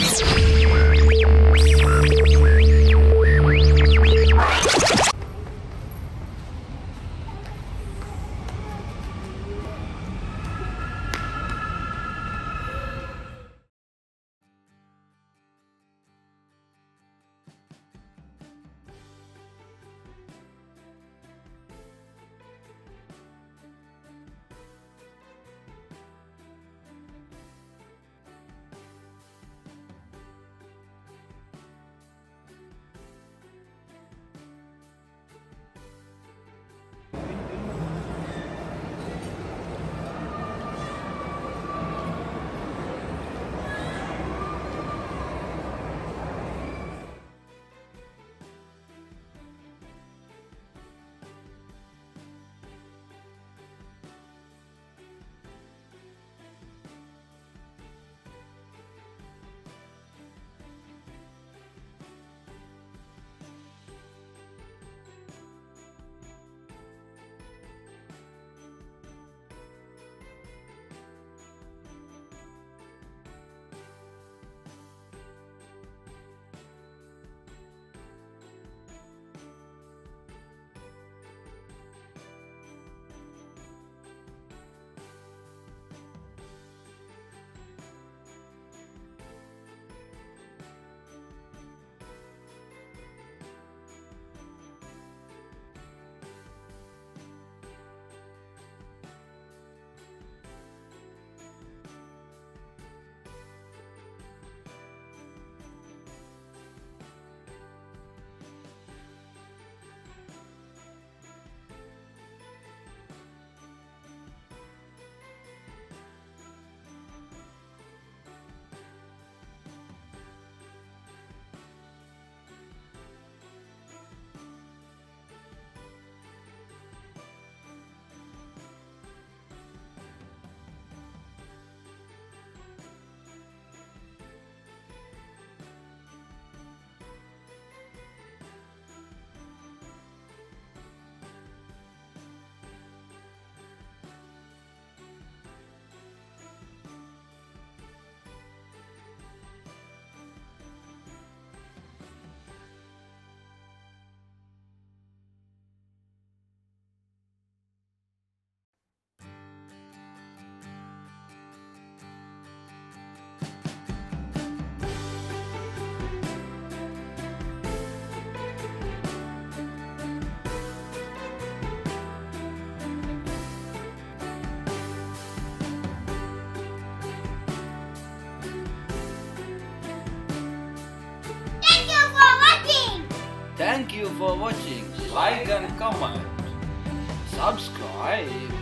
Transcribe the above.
Yeah. For watching. Like and comment. Subscribe.